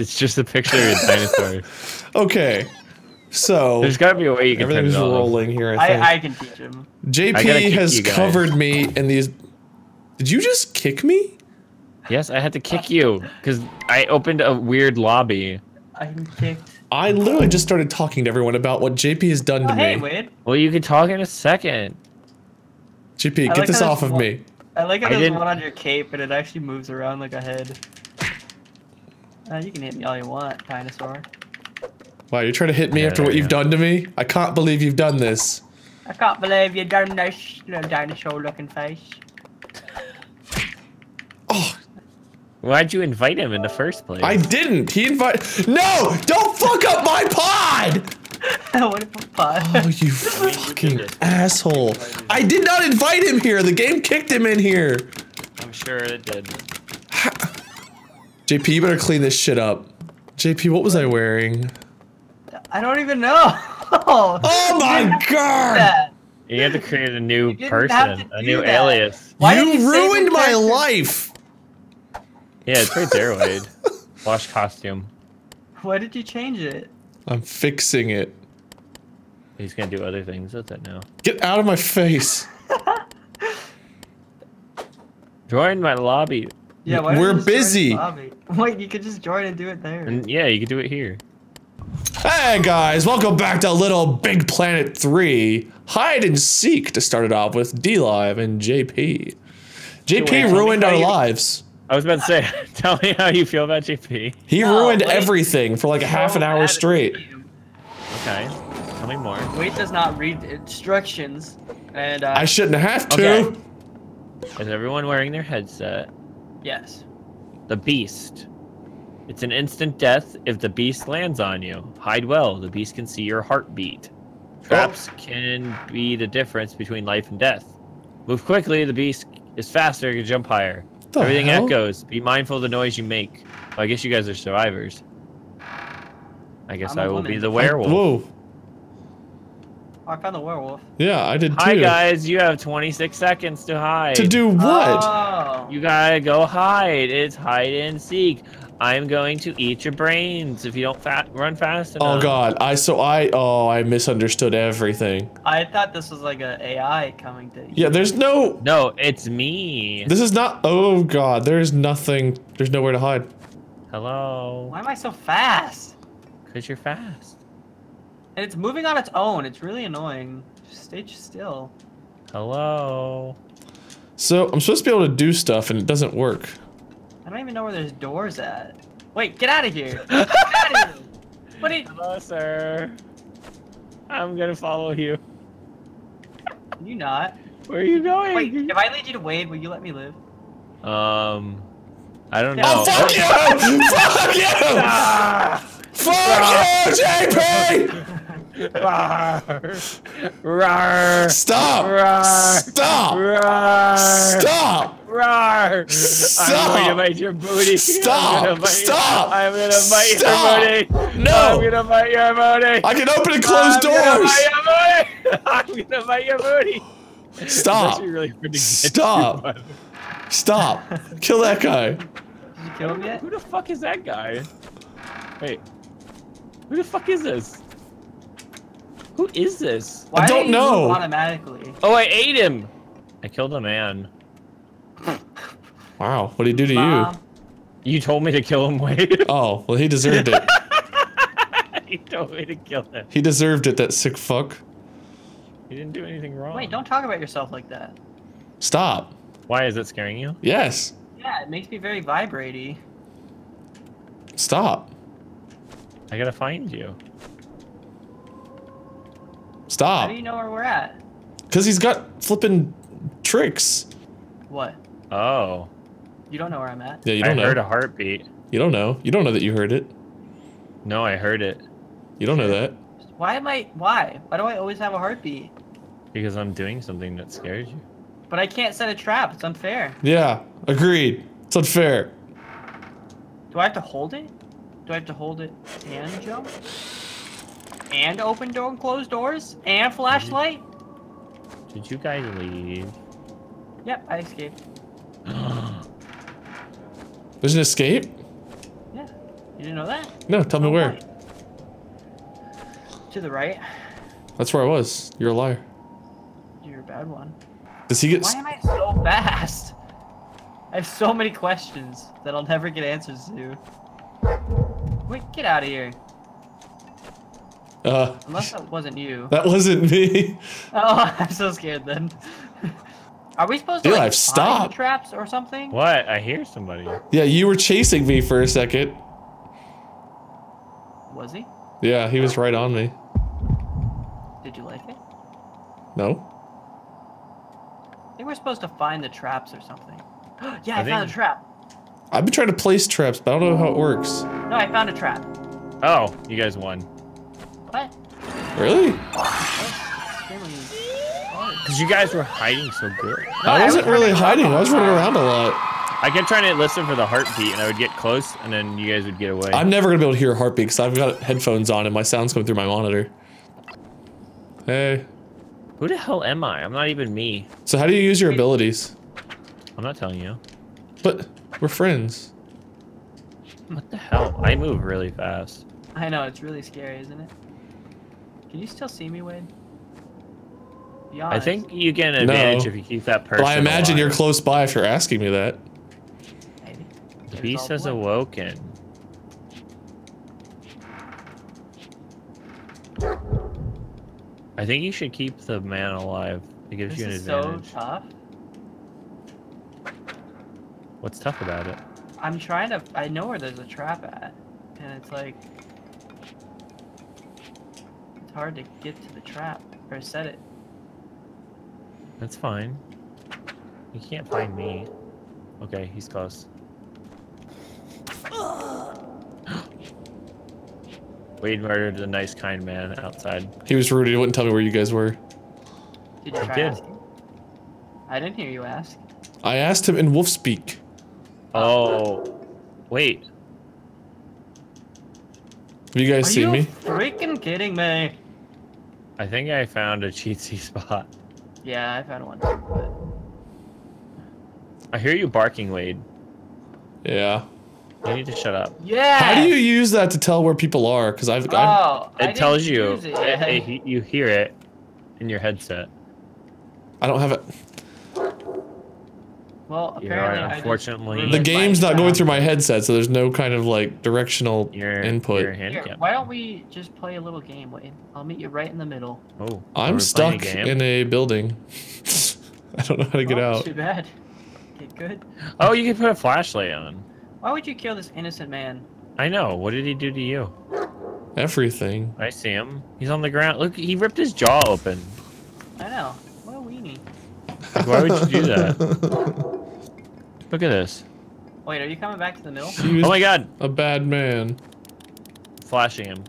It's just a picture of a dinosaur. Okay. So There's gotta be a way you can turn everything's it off. rolling here. I think. I, I can teach him. JP has covered me in these. Did you just kick me? Yes, I had to kick you because I opened a weird lobby. I'm kicked. I literally just started talking to everyone about what JP has done Oh, to hey, me. Wade. Well, you can talk in a second. JP, I get like this off of one- me. I like how I there's one on your cape, and it actually moves around like a head. Uh, you can hit me all you want, dinosaur. Wow, you're trying to hit me after what you've done to me? I can't believe you've done this. I can't believe you've done this little dinosaur-looking face. Oh, Why'd you invite him in the first place? I didn't. He invited. No! Don't fuck up my pod! what a fun. Oh, you fucking asshole. I did not invite him here. The game kicked him in here. I'm sure it did. JP, you better clean this shit up. JP, what was I wearing? I don't even know. Oh my god! You have to create a new You didn't have person, a new that. alias. Why you you ruined my character? life! Yeah, it's right there, Wade. Wash costume. Why did you change it? I'm fixing it. He's gonna do other things with it now. Get out of my face. Join my lobby. Yeah, why We're did you just busy. Wait, you could just join and do it there. And yeah, you could do it here. Hey guys, welcome back to Little Big Planet 3. Hide and seek to start it off with D Live and JP. JP Wait, ruined our you- lives. I was about to say, tell me how you feel about JP. He No, ruined wait. everything for like a half an hour straight. Okay, tell me more. Wait does not read instructions, and uh, I shouldn't have to. Okay. Is everyone wearing their headset? Yes. The beast. It's an instant death if the beast lands on you. Hide well, the beast can see your heartbeat. Oh. Traps can be the difference between life and death. Move quickly, the beast is faster, you can jump higher. The Everything hell? echoes. Be mindful of the noise you make. Well, I guess you guys are survivors. I guess I'm a I will be the werewolf. Whoa. Oh, I found the werewolf. Yeah, I did too. Hi guys, you have 26 seconds to hide. To do what? Oh. You gotta go hide. It's hide and seek. I'm going to eat your brains if you don't fa- run fast oh, enough. oh god, I so I oh I misunderstood everything. I thought this was like a AI coming to. Yeah, there's no No, it's me. this is not oh god, there's nothing there's nowhere to hide. Hello. Why am I so fast? Cause you're fast. And it's moving on its own. It's really annoying. Just stay still. Hello. So I'm supposed to be able to do stuff and it doesn't work. I don't even know where there's doors at. Wait, get out of here. get out of here. What did Hello, sir. I'm gonna follow you. Can you not? Where are you going? Wait, if I lead you to Wade, will you let me live? Um, I don't know. Oh fuck you! fuck you! Ah! Fuck you, JP! Rawr. Rawr. Stop! Rawr. Stop! Rawr. Stop! Rawr. Stop. I'm gonna bite your booty. Stop. I'm gonna bite, Stop. I'm gonna bite Stop. your booty. No. I'm gonna bite your booty. I can open and close I'm doors! Gonna bite your booty. I'm gonna bite your booty. Stop! really hard to get Stop. to, by the way. Stop! Kill that guy! Did you kill him yet? Who the fuck is that guy? Wait. Who the fuck is this? Who is this? Why don't know. automatically? Oh, I ate him. I killed a man. Wow, what did he do to Mom, You told me to kill him, Wade. Oh, well he deserved it. he told me to kill him. He deserved it, that sick fuck. He didn't do anything wrong. Wait, don't talk about yourself like that. Stop. Why is it scaring you? Yes. Yeah, it makes me very vibratey. Stop. I gotta find you. How do you know where we're at? Because he's got flipping tricks. What? Oh. You don't know where I'm at? Yeah, you don't know. I heard a heartbeat. You don't know. You don't know that you heard it. No, I heard it. You don't know that. Why am I? Why? Why do I always have a heartbeat? Because I'm doing something that scares you. But I can't set a trap. It's unfair. Yeah, agreed. It's unfair. Do I have to hold it? Do I have to hold it and jump? And open door and close doors? And flashlight? Did you guys leave? Yep, I escaped. There's an escape? Yeah. You didn't know that? No, tell me Oh, where. why? To the right. That's where I was. You're a liar. You're a bad one. Does he get? Why am I so fast? I have so many questions that I'll never get answers to. Wait, get out of here. Uh, Unless that wasn't you. that wasn't me. Oh, I'm so scared then. Are we supposed to Dude, like, I've find stopped. traps or something? What? I hear somebody. Yeah, you were chasing me for a second. Was he? Yeah, he was right on me. Did you like it? No. I think we're supposed to find the traps or something. yeah, I, I found a trap. I've been trying to place traps, but I don't know how it works. No, I found a trap. Oh, you guys won. What? Really? That's extremely hard. Because you guys were hiding so good. No, I wasn't was really hiding. I was running around a lot. I kept trying to listen for the heartbeat, and I would get close, and then you guys would get away. I'm never gonna be able to hear a heartbeat because I've got headphones on and my sound's coming through my monitor. Hey. Who the hell am I? I'm not even me. So how do you use your abilities? I'm not telling you. But we're friends. What the hell? I move really fast. I know, it's really scary, isn't it? Can you still see me, Wade? Be I think you get an advantage No. if you keep that person. Well, I imagine you're close by if you're asking me that. Maybe. The Maybe beast has blood. awoken. I think you should keep the man alive. It gives This you an is so advantage. tough. What's tough about it? I'm trying to. I know where there's a trap at, and it's like it's hard to get to the trap or set it. That's fine. You can't find me. Okay, he's close. Wade murdered a nice, kind man outside. He was rude. He wouldn't tell me where you guys were. Did you I try did. asking? I didn't hear you ask. I asked him in wolf speak. Oh, wait. Have you guys Are seen you me? freaking kidding me? I think I found a cheatsy spot. Yeah, I found one but I hear you barking, Wade. Yeah. You need to shut up. yeah. How do you use that to tell where people are? Because I've, I've Oh, I It didn't tells you. it it- yet. it- you hear it in your headset. I don't have it. Well, apparently, right, I unfortunately- The game's not going through my headset, so there's no kind of like directional You're, input. You're Here, why don't we just play a little game, Wade? I'll meet you right in the middle. Oh, I'm stuck a in a building. I don't know how to get oh, out. Too bad. Get good. Oh, you can put a flashlight on. Why would you kill this innocent man? I know. What did he do to you? Everything. I see him. He's on the ground. Look, he ripped his jaw open. I know. What a weenie. Like, why would you do that? Look at this. Wait, are you coming back to the middle? He Oh my god. a bad man. Flashing him.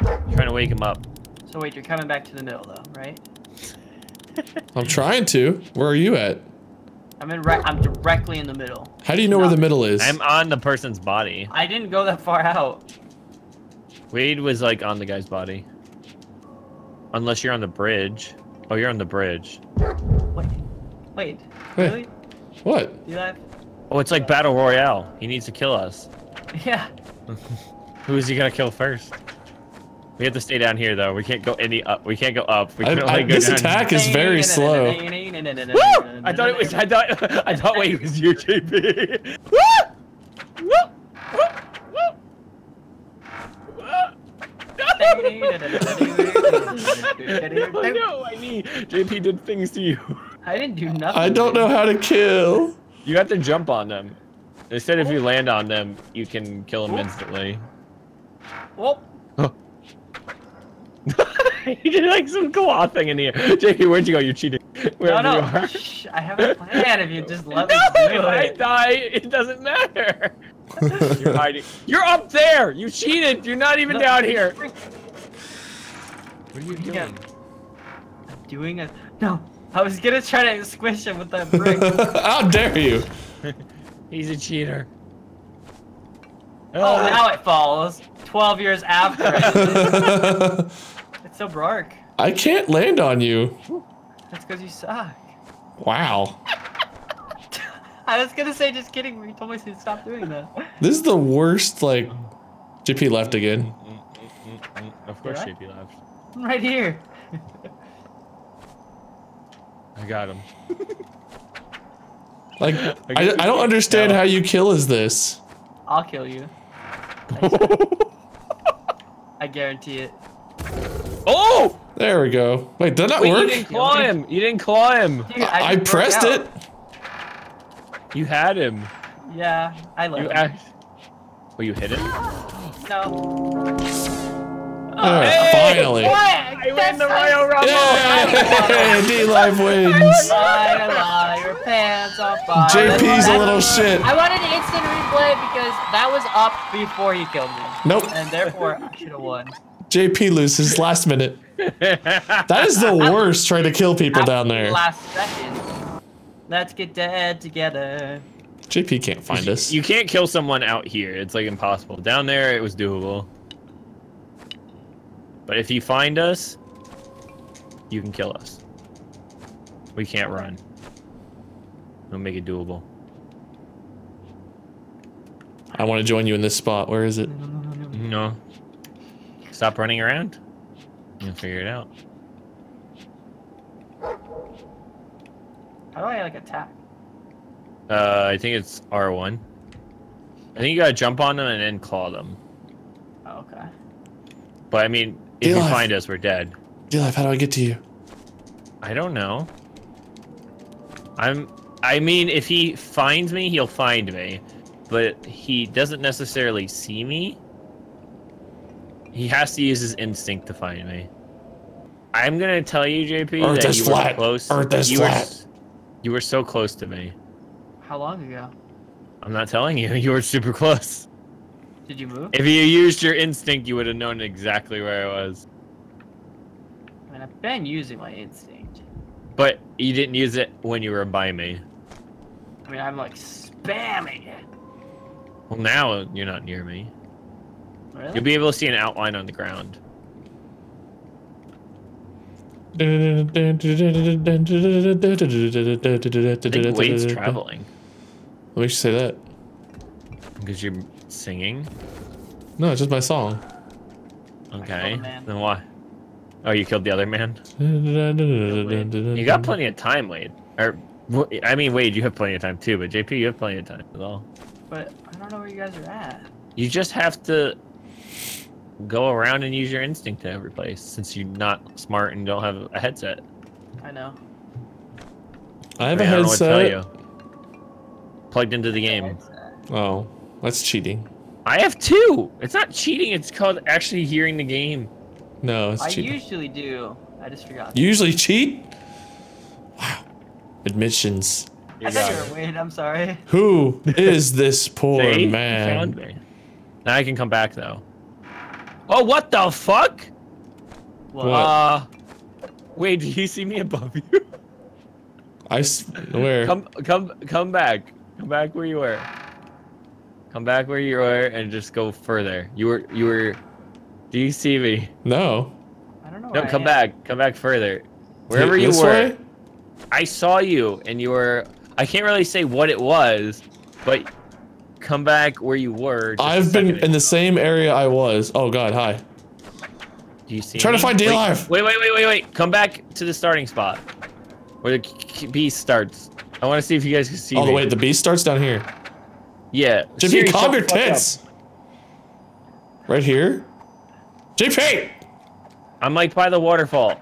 Trying to wake him up. So wait, you're coming back to the middle though, right? I'm trying to. Where are you at? I'm in. I'm directly in the middle. How do you know where the middle is? I'm on the person's body. I didn't go that far out. Wade was like on the guy's body. Unless you're on the bridge. Oh, you're on the bridge. Wait. Wait. Really? What? Do that? Oh, it's like Battle Royale. He needs to kill us. Yeah. Who is he gonna kill first? We have to stay down here though. We can't go any up. We can't go up. We I- can I- only go this down. attack is very slow. Woo! I thought it was. I thought. I thought Wade was you, JP. Woo! Woo! Woo! Woo! no, no, I need. JP did things to you. I didn't do nothing. I don't know how to kill. You have to jump on them. Instead, if you land on them, you can kill them instantly. Well, you did like some claw thing in the air. JP, where'd you go? You're cheating. Wherever no. you are. Shh, I have a plan. If you just let No, me do if I die, it doesn't matter. You're hiding. You're up there. You cheated. You're not even No, down here. What are you doing? Yeah. I'm doing a no. I was gonna try to squish him with that brick. how dare you? He's a cheater. oh, now it falls. Twelve years after. it. It's so dark. I can't land on you. That's because you suck. Wow. I was gonna say just kidding, but you told me to stop doing that. This is the worst like JP left again. Mm, mm, mm, mm. Of course, Did JP left. I'm right here. I got him. Like, I, guess I don't understand can't how you kill is this. I'll kill you. I guarantee it. Oh! There we go. Wait, did that Wait, you didn't claw him. You didn't claw him. Dude, I, just broke pressed out. it. You had him. Yeah, I let You him. act. Oh, you hit him. No. Uh, Hey! finally. What? I win the Royal Rumble. Yeah, D Live wins. Liar, liar, pants on fire. JP's a little shit. I wanted an instant replay because that was up before he killed me. Nope. And therefore, I should have won. JP loses last minute. That is the worst trying to kill people down there. Last second. Let's get dead together. JP can't find us. You can't kill someone out here. It's like impossible. Down there, it was doable. But if you find us, you can kill us. We can't run. We'll make it doable. I want to join you in this spot. Where is it? No. Stop running around. You'll figure it out. How do I like attack? Uh, I think it's R1. I think you gotta jump on them and then claw them. Oh, okay. But I mean, if you Eli. find us, we're dead. D Live, how do I get to you? I don't know. I'm. I mean, if he finds me, he'll find me, but he doesn't necessarily see me. He has to use his instinct to find me. I'm gonna tell you, JP, Earth that is you flat. were close. Earth is you flat. s- you were so close to me. How long ago? I'm not telling you. You were super close. Did you move? If you used your instinct, you would have known exactly where I was. I mean, I've been using my instinct. But you didn't use it when you were by me. I mean, I'm like spamming it. Well, now you're not near me. Really? You'll be able to see an outline on the ground. I think Wade's traveling What makes you say that? because you're singing. No, it's just my song. Okay, then why? Oh, you killed the other man. You You got plenty of time, Wade. Or, w- I mean, Wade, you have plenty of time too. But JP, you have plenty of time as well. But I don't know where you guys are at. You just have to go around and use your instinct to every place, since you're not smart and don't have a headset. I know. I have I, a mean, I don't know what to tell headset. you. Plugged into the game. Oh, that's cheating. I have two. It's not cheating. It's called actually hearing the game. No, it's I cheating. usually do. I just forgot. You usually cheat? Wow. Admissions. I thought you were Wade. I'm sorry. Who is this poor See? Man? found me. Now I can come back though. Oh, what the fuck? What? What? Uh, wait, do you see me above you? I swear. come, come, come back. Come back where you were. Come back where you were and just go further. You were, you were. Do you see me? No. I don't know. No, where I come am. back. Come back further. Wherever you were. way? I saw you and you were. I can't really say what it was, but come back where you were. just a I've been second in the same area I was. Oh god, hi. Do you see? Trying to find Wait, D-Live. Wait, wait, wait, wait, wait. Come back to the starting spot where the k- k- beast starts. I want to see if you guys can see Oh, me. wait, the beast starts down here. Yeah. JP, Siri, calm your the fuck up. tits. Right here? JP! I'm like by the waterfall.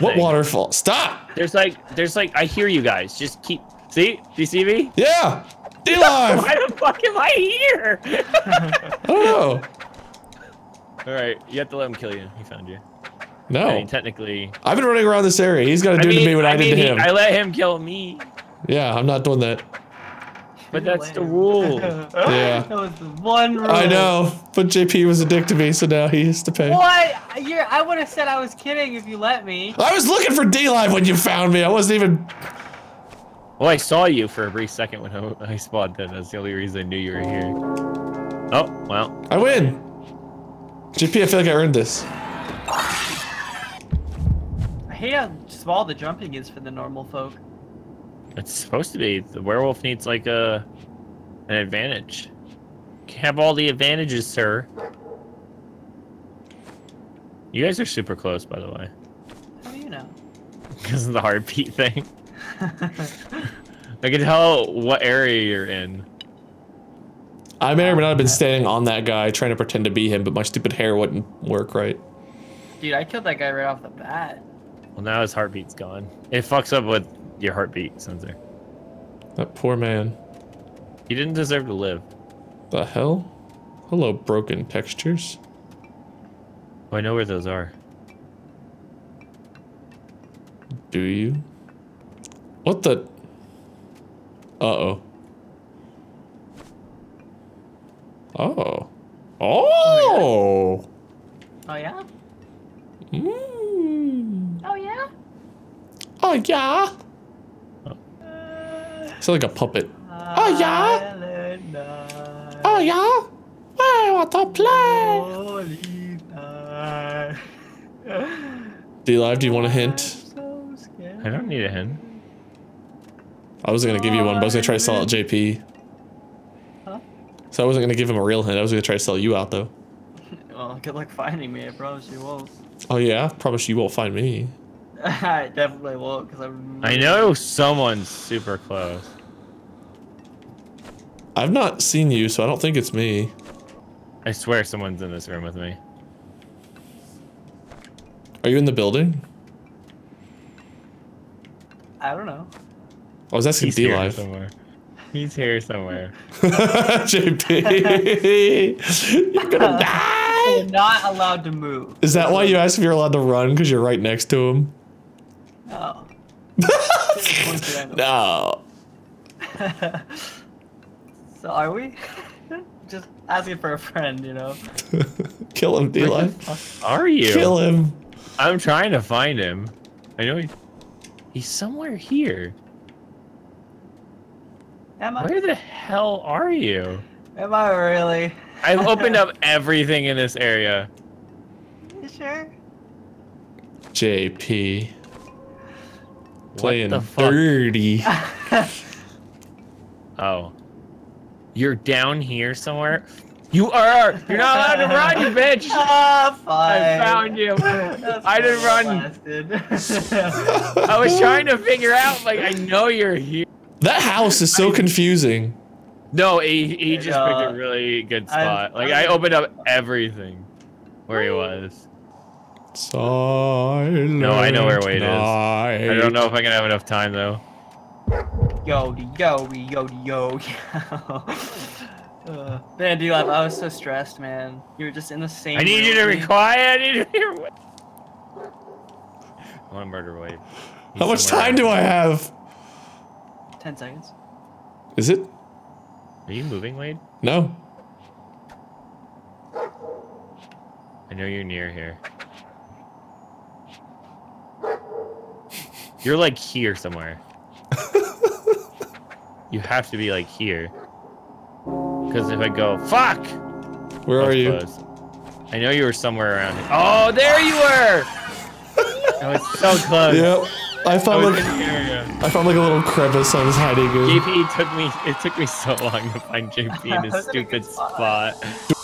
What thing. waterfall? Stop! There's like, there's like, I hear you guys. Just keep. See? Do you see me? Yeah! D-Live! Why the fuck am I here? I don't know. All right, you have to let him kill you. He found you. I No. mean, technically. I've been running around this area. He's got to I do mean, to me what I, did mean, to he- him. I let him kill me, yeah, I'm not doing that. But that's the rule. Yeah. that was one rule. I know, but JP was a dick to me, so now he has to pay. What? You're, I would have said I was kidding if you let me. I was looking for D-Live when you found me. I wasn't even... Well, I saw you for a brief second when I, I spawned in. That's the only reason I knew you were here. Oh, well. I win. JP, I feel like I earned this. I hate how small the jumping is for the normal folk. It's supposed to be. The werewolf needs like a an advantage. Have all the advantages, sir. You guys are super close, by the way, How do you know? because of the heartbeat thing. I can tell what area you're in. I may or may not have been standing on that guy trying to pretend to be him, but my stupid hair wouldn't work right. Dude, I killed that guy right off the bat. Well, now his heartbeat's gone. It fucks up with your heartbeat sensor. That poor man. He didn't deserve to live. The hell? Hello, broken textures. Oh, I know where those are. Do you? What the? Uh-oh. Oh. Oh! Oh yeah? Mm. Oh yeah? Oh, yeah. It's like a puppet. Oh, yeah? Oh, yeah? I want to play. holy night. D-Live, do you want a I'm hint? I don't need a hint. I wasn't gonna give you one, but I was gonna try to sell it JP. Huh? So I wasn't gonna give him a real hint. I was gonna try to sell you out though. Well, good luck finding me. I promise you won't. Oh yeah, promise you won't find me. I definitely won't, because I'm. I know someone's super close. I've not seen you, so I don't think it's me. I swear someone's in this room with me. Are you in the building? I don't know. I was asking He's D here Live. somewhere. He's here somewhere. JP, you're gonna die. You're not allowed to move. Is that why you asked if you're allowed to run? Because you're right next to him. No. No. so are we? Just asking for a friend, you know. Kill him, D Where the Live. fuck are you? Kill him. I'm trying to find him. I know he, he's somewhere here. Am I? Where the hell are you? Am I really? I've opened up everything in this area. You sure? JP. Playing dirty. Oh. You're down here somewhere? You are! You're not allowed to run, you bitch! ah, fine. I found you. That's I didn't run. I was trying to figure out, like, I know you're here. That house is so confusing. No, he, he just Uh, picked a really good I'm- spot. like, I'm- I opened up everything where he was. Silent No, I know where Wade is. I don't know if I'm gonna have enough time, though. yo, yo, yo, yo, yo. Uh, man, D Live, I was so stressed, man. You were just in the same. I need you to room be quiet. I need you to hear. I want to murder Wade. How much time do I have? Ten seconds. Is it? Are you moving, Wade? No. I know you're near here. You're like here somewhere. you have to be like here. Because if I go, fuck! Where are you? close. I know you were somewhere around here. Oh, there you were! I was so close. Yep. I I found was like in the area. I found like a little crevice I was hiding in. JP took me. It took me so long to find JP in That his was in a stupid spot. spot.